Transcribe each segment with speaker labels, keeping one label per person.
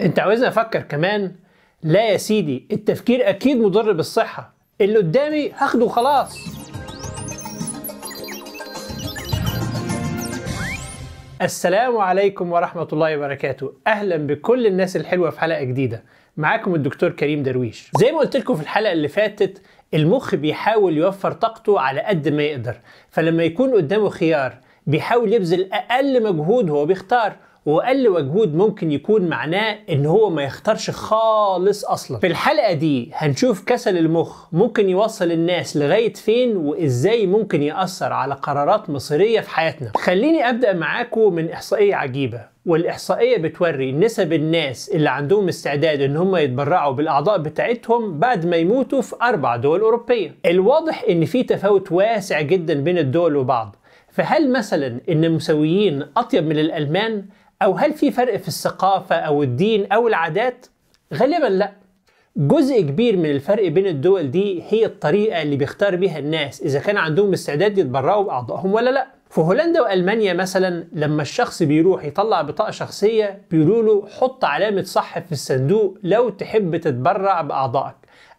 Speaker 1: انت عاوزني أفكر كمان؟ لا يا سيدي التفكير أكيد مضر بالصحة. اللي قدامي هاخده خلاص السلام عليكم ورحمة الله وبركاته. أهلا بكل الناس الحلوة في حلقة جديدة. معاكم الدكتور كريم درويش. زي ما قلت لكم في الحلقة اللي فاتت المخ بيحاول يوفر طاقته على قد ما يقدر. فلما يكون قدامه خيار بيحاول يبذل أقل مجهود هو بيختار. واقل مجهود ممكن يكون معناه إن هو ما يختارش خالص أصلا. في الحلقة دي هنشوف كسل المخ ممكن يوصل الناس لغاية فين وإزاي ممكن يأثر على قرارات مصيرية في حياتنا. خليني أبدأ معاكم من إحصائية عجيبة والإحصائية بتوري نسب الناس اللي عندهم استعداد إن هم يتبرعوا بالأعضاء بتاعتهم بعد ما يموتوا في أربع دول أوروبية. الواضح إن في تفاوت واسع جدا بين الدول وبعض. فهل مثلا إن المسويين أطيب من الألمان؟ أو هل في فرق في الثقافة أو الدين أو العادات؟ غالبا لا. جزء كبير من الفرق بين الدول دي هي الطريقة اللي بيختار بيها الناس إذا كان عندهم استعداد يتبرعوا بأعضائهم ولا لا. في هولندا وألمانيا مثلا لما الشخص بيروح يطلع بطاقة شخصية بيقولوا له حط علامة صح في الصندوق لو تحب تتبرع بأعضائك.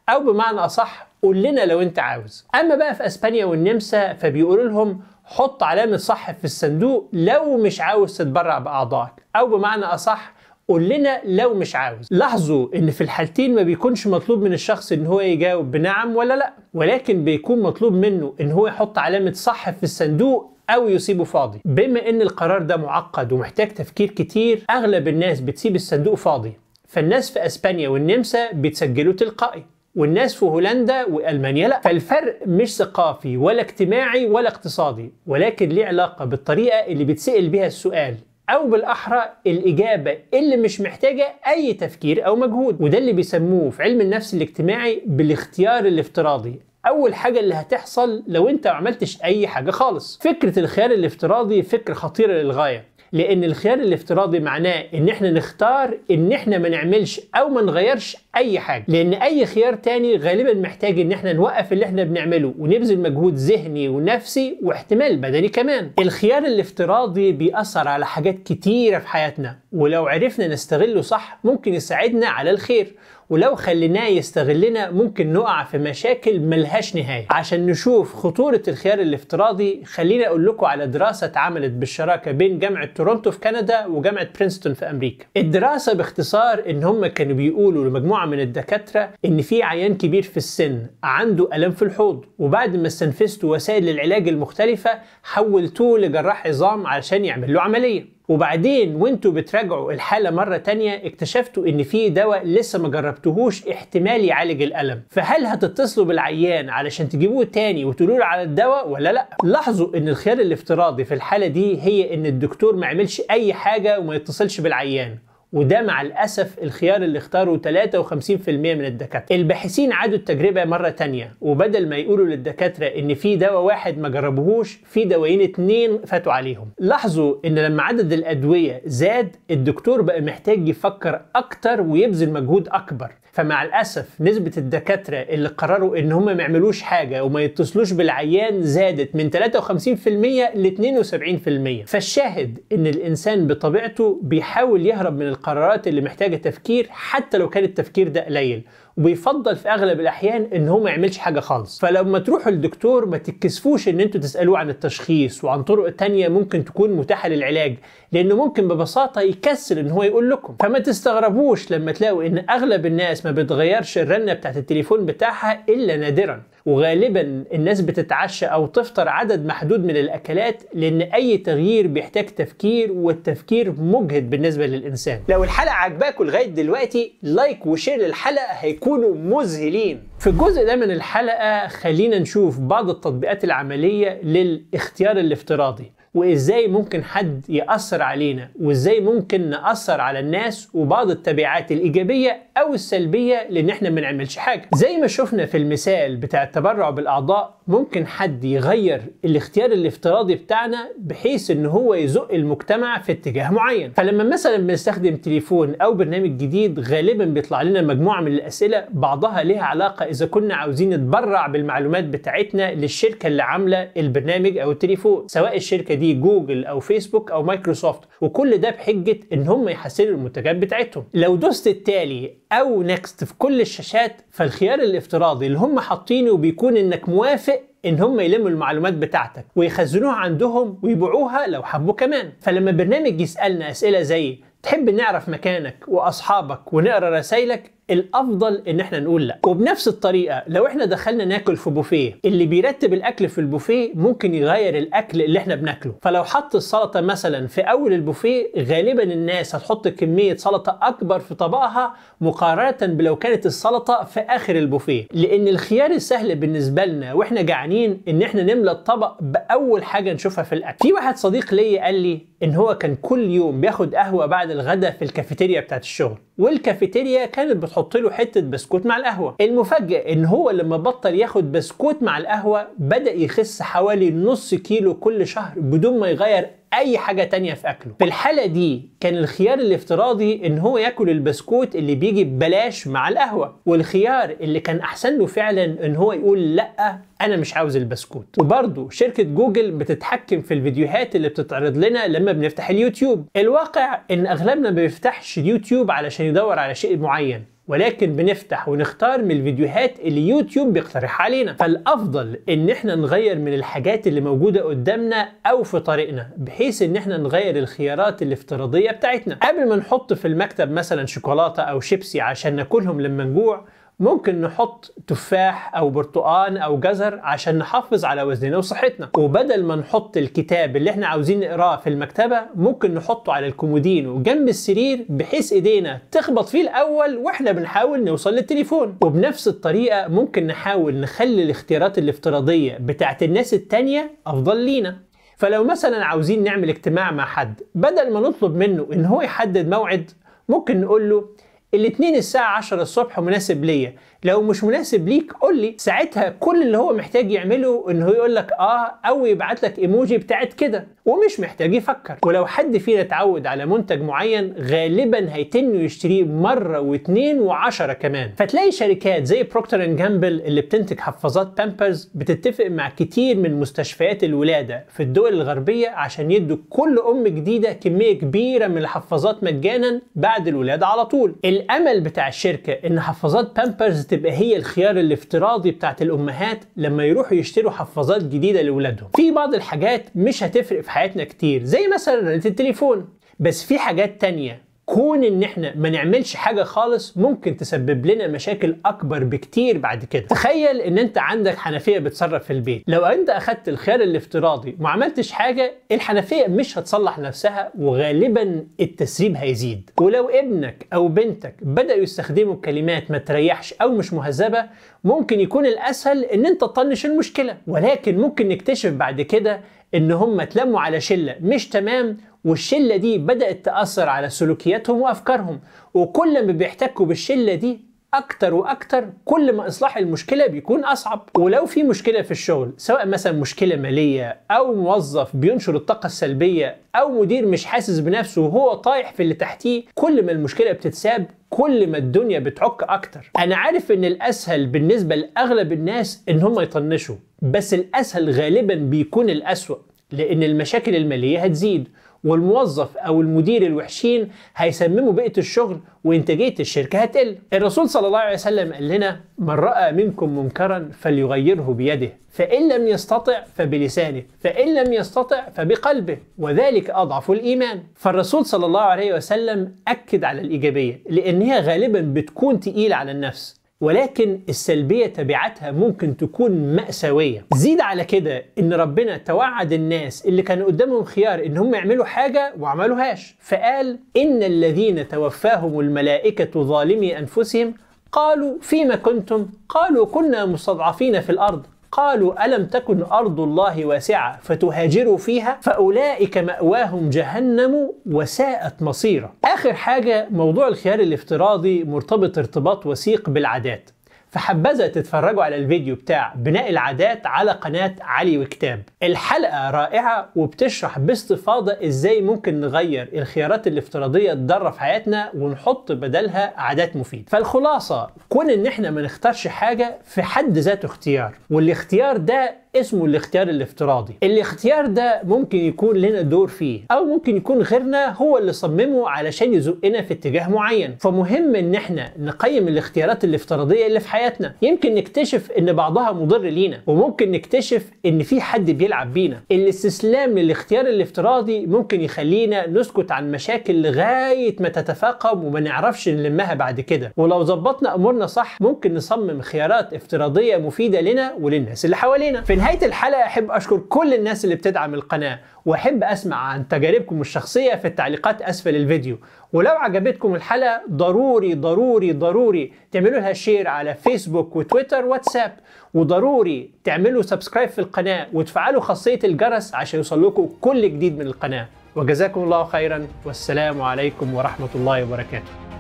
Speaker 1: أو بمعنى أصح قول لنا لو أنت عاوز. أما بقى في أسبانيا والنمسا فبيقولوا لهم حط علامة صح في الصندوق لو مش عاوز تتبرع بأعضائك. أو بمعنى أصح قول لنا لو مش عاوز. لاحظوا إن في الحالتين ما بيكونش مطلوب من الشخص إن هو يجاوب بنعم ولا لأ ولكن بيكون مطلوب منه إن هو يحط علامة صح في الصندوق أو يسيبه فاضي. بما إن القرار ده معقد ومحتاج تفكير كتير أغلب الناس بتسيب الصندوق فاضي. فالناس في إسبانيا والنمسا بيتسجلوا تلقائي. والناس في هولندا وألمانيا لا. فالفرق مش ثقافي ولا اجتماعي ولا اقتصادي ولكن ليه علاقة بالطريقة اللي بيتسال بيها السؤال أو بالأحرى الإجابة اللي مش محتاجة أي تفكير أو مجهود. وده اللي بيسموه في علم النفس الاجتماعي بالاختيار الافتراضي. أول حاجة اللي هتحصل لو أنت ما عملتش أي حاجة خالص. فكرة الخيار الافتراضي فكرة خطيرة للغاية. لأن الخيار الافتراضي معناه إن إحنا نختار إن إحنا ما نعملش أو ما نغيرش أي حاجة. لأن أي خيار تاني غالبا محتاج إن إحنا نوقف اللي إحنا بنعمله ونبذل مجهود ذهني ونفسي واحتمال بدني كمان. الخيار الافتراضي بيأثر على حاجات كتيرة في حياتنا ولو عرفنا نستغله صح ممكن يساعدنا على الخير. ولو خليناه يستغلنا ممكن نقع في مشاكل ملهاش نهاية. عشان نشوف خطورة الخيار الافتراضي خليني أقول لكم على دراسة اتعملت بالشراكة بين جامعة تورونتو في كندا وجامعة برينستون في أمريكا. الدراسة باختصار إن هم كانوا بيقولوا لمجموعة من الدكاترة إن في عيان كبير في السن عنده ألم في الحوض وبعد ما استنفذتوا وسائل العلاج المختلفة حولتوه لجراح عظام علشان يعمل له عملية. وبعدين وانتوا بتراجعوا الحالة مرة تانية اكتشفتوا إن في دواء لسه ما جربتوهوش احتمال يعالج الألم. فهل هتتصلوا بالعيان علشان تجيبوه تاني وتقولوا له على الدواء ولا لأ؟ لاحظوا إن الخيار الافتراضي في الحالة دي هي إن الدكتور ما يعملش أي حاجة وما يتصلش بالعيان. وده مع الأسف الخيار اللي اختاره 53% من الدكاترة. الباحثين عادوا التجربة مرة تانية وبدل ما يقولوا للدكاترة إن في دواء واحد ما جربوهوش في دوايين اتنين فاتوا عليهم. لاحظوا إن لما عدد الأدوية زاد الدكتور بقى محتاج يفكر أكتر ويبذل مجهود أكبر. فمع الأسف نسبة الدكاترة اللي قرروا إن هم ما يعملوش حاجة وما يتصلوش بالعيان زادت من 53% ل 72% فالشاهد إن الإنسان بطبيعته بيحاول يهرب من القرارات اللي محتاجة تفكير حتى لو كان التفكير ده قليل. وبيفضل في أغلب الأحيان إن هو ما يعملش حاجة خالص. فلما تروحوا للدكتور ما تتكسفوش إن أنتوا تسألوه عن التشخيص وعن طرق تانية ممكن تكون متاحة للعلاج لأنه ممكن ببساطة يكسل إن هو يقول لكم. فما تستغربوش لما تلاقوا إن أغلب الناس ما بتغيرش الرنة بتاعت التليفون بتاعها إلا نادرا. وغالبا الناس بتتعشى أو تفطر عدد محدود من الأكلات لأن أي تغيير بيحتاج تفكير والتفكير مجهد بالنسبة للإنسان. لو الحلقة عجباكم لغاية دلوقتي like و share للحلقة هيكونوا مذهلين. في الجزء ده من الحلقة خلينا نشوف بعض التطبيقات العملية للاختيار الافتراضي. وإزاي ممكن حد يأثر علينا وإزاي ممكن نأثر على الناس وبعض التبعات الإيجابية أو السلبية لأن إحنا ما نعملش حاجة. زي ما شفنا في المثال بتاع التبرع بالأعضاء ممكن حد يغير الاختيار الافتراضي بتاعنا بحيث إن هو يزق المجتمع في اتجاه معين. فلما مثلا بنستخدم تليفون أو برنامج جديد غالبا بيطلع لنا مجموعة من الأسئلة بعضها ليها علاقة إذا كنا عاوزين نتبرع بالمعلومات بتاعتنا للشركة اللي عاملة البرنامج أو التليفون سواء الشركة دي جوجل أو فيسبوك أو مايكروسوفت. وكل ده بحجة إن هم يحسنوا المنتجات بتاعتهم. لو دوست التالي أو next في كل الشاشات فالخيار الافتراضي اللي هم حاطينه بيكون إنك موافق إن هم يلموا المعلومات بتاعتك ويخزنوها عندهم ويبيعوها لو حبوا كمان. فلما برنامج يسألنا أسئلة زي تحب نعرف مكانك وأصحابك ونقرأ رسايلك الأفضل إن إحنا نقول لأ. وبنفس الطريقة لو إحنا دخلنا ناكل في بوفيه اللي بيرتب الأكل في البوفيه ممكن يغير الأكل اللي إحنا بناكله. فلو حط السلطة مثلا في أول البوفيه غالبا الناس هتحط كمية سلطة أكبر في طبقها مقارنة بلو كانت السلطة في آخر البوفيه. لأن الخيار السهل بالنسبة لنا وإحنا جعانين إن إحنا نملى الطبق بأول حاجة نشوفها في الأكل. في واحد صديق ليا قال لي إن هو كان كل يوم بياخد قهوة بعد الغداء في الكافيتيريا بتاعت الشغل. والكافيتيريا كانت بتحط له حتة بسكوت مع القهوة. المفاجئ إن هو لما بطل ياخد بسكوت مع القهوة بدأ يخس حوالي نص كيلو كل شهر بدون ما يغير أي حاجة تانية في أكله. في الحالة دي كان الخيار الافتراضي إن هو ياكل البسكوت اللي بيجي ببلاش مع القهوة والخيار اللي كان أحسن له فعلا إن هو يقول لأ أنا مش عاوز البسكوت. وبرضه شركة جوجل بتتحكم في الفيديوهات اللي بتتعرض لنا لما بنفتح اليوتيوب. الواقع إن أغلبنا ما بيفتحش اليوتيوب علشان يدور على شيء معين. ولكن بنفتح ونختار من الفيديوهات اللي يوتيوب بيقترحها علينا. فالأفضل إن إحنا نغير من الحاجات اللي موجودة قدامنا أو في طريقنا بحيث إن إحنا نغير الخيارات الافتراضية بتاعتنا. قبل ما نحط في المكتب مثلا شوكولاتة أو شيبسي عشان ناكلهم لما نجوع ممكن نحط تفاح أو برتقان أو جزر عشان نحافظ على وزننا وصحتنا. وبدل ما نحط الكتاب اللي إحنا عاوزين نقراه في المكتبة ممكن نحطه على الكومودينو جنب السرير بحيث إيدينا تخبط فيه الأول وإحنا بنحاول نوصل للتليفون. وبنفس الطريقة ممكن نحاول نخلي الاختيارات الافتراضية بتاعت الناس التانية أفضل لينا. فلو مثلا عاوزين نعمل اجتماع مع حد بدل ما نطلب منه إن هو يحدد موعد ممكن نقول له الاثنين الساعة 10 الصبح مناسب ليا. لو مش مناسب ليك قول لي. ساعتها كل اللي هو محتاج يعمله إنه يقول لك آه أو يبعت لك إيموجي بتاعت كده ومش محتاج يفكر. ولو حد فينا اتعود على منتج معين غالبا هيتم يشتريه مرة واثنين وعشرة كمان. فتلاقي شركات زي Procter & Gamble اللي بتنتج حفاظات بامبرز بتتفق مع كتير من مستشفيات الولادة في الدول الغربية عشان يدوا كل أم جديدة كمية كبيرة من الحفاظات مجانا بعد الولادة على طول. الأمل بتاع الشركة إن حفاظات بامبرز تبقى هي الخيار الافتراضي بتاعت الأمهات لما يروحوا يشتروا حفاظات جديدة لأولادهم. في بعض الحاجات مش هتفرق في حياتنا كتير زي مثلا التليفون. بس في حاجات تانية كون إن إحنا ما نعملش حاجة خالص ممكن تسبب لنا مشاكل أكبر بكتير بعد كده. تخيل إن أنت عندك حنفية بتصرف في البيت. لو أنت أخدت الخيار الافتراضي وما عملتش حاجة الحنفية مش هتصلح نفسها وغالبا التسريب هيزيد. ولو ابنك أو بنتك بدأوا يستخدموا كلمات ما تريحش أو مش مهذبة ممكن يكون الأسهل إن أنت تطنش المشكلة. ولكن ممكن نكتشف بعد كده إن هم اتلموا على شلة مش تمام والشلة دي بدأت تأثر على سلوكياتهم وأفكارهم وكل ما بيحتكوا بالشلة دي أكتر وأكتر كل ما إصلاح المشكلة بيكون أصعب. ولو في مشكلة في الشغل سواء مثلا مشكلة مالية أو موظف بينشر الطاقة السلبية أو مدير مش حاسس بنفسه وهو طايح في اللي تحتيه كل ما المشكلة بتتساب كل ما الدنيا بتعك أكتر. أنا عارف إن الأسهل بالنسبة لأغلب الناس إن هم يطنشوا بس الأسهل غالبا بيكون الأسوأ لأن المشاكل المالية هتزيد. والموظف أو المدير الوحشين هيسمموا بيئه الشغل وإنتاجية الشركة هتقل. الرسول صلى الله عليه وسلم قال لنا: من رأى منكم منكرا فليغيره بيده، فإن لم يستطع فبلسانه، فإن لم يستطع فبقلبه، وذلك أضعف الإيمان. فالرسول صلى الله عليه وسلم أكد على الإيجابية لأن هي غالبا بتكون تقيلة على النفس. ولكن السلبية تبعاتها ممكن تكون مأساوية. زيد على كده إن ربنا توعد الناس اللي كان قدامهم خيار إن هم يعملوا حاجة وعملوهاش فقال إن الذين توفاهم الملائكة ظالمي أنفسهم قالوا فيما كنتم؟ قالوا كنا مستضعفين في الأرض. قالوا ألم تكن أرض الله واسعة فتهاجروا فيها فأولئك مأواهم جهنم وساءت مصيرا. آخر حاجة موضوع الخيار الافتراضي مرتبط ارتباط وثيق بالعادات. فحبذا تتفرجوا على الفيديو بتاع بناء العادات على قناة علي وكتاب. الحلقة رائعة وبتشرح باستفاضة إزاي ممكن نغير الخيارات الافتراضية تضر في حياتنا ونحط بدلها عادات مفيدة. فالخلاصة كون إن إحنا ما نختارش حاجة في حد ذاته اختيار والإختيار ده اسمه الاختيار الافتراضي. الاختيار ده ممكن يكون لنا دور فيه أو ممكن يكون غيرنا هو اللي صممه علشان يزقنا في اتجاه معين. فمهم إن إحنا نقيم الاختيارات الافتراضية اللي في حياتنا. يمكن نكتشف إن بعضها مضر لينا وممكن نكتشف إن في حد بيلعب بينا. الاستسلام للاختيار الافتراضي ممكن يخلينا نسكت عن مشاكل لغاية ما تتفاقم وما نعرفش نلمها بعد كده. ولو ظبطنا أمورنا صح ممكن نصمم خيارات افتراضية مفيدة لنا وللناس اللي حوالينا. في نهاية الحلقة أحب أشكر كل الناس اللي بتدعم القناة وأحب أسمع عن تجاربكم الشخصية في التعليقات أسفل الفيديو. ولو عجبتكم الحلقة ضروري ضروري ضروري تعملوا لها share على فيسبوك وتويتر واتساب وضروري تعملوا subscribe في القناة وتفعلوا خاصية الجرس عشان يوصل لكم كل جديد من القناة. وجزاكم الله خيرا والسلام عليكم ورحمة الله وبركاته.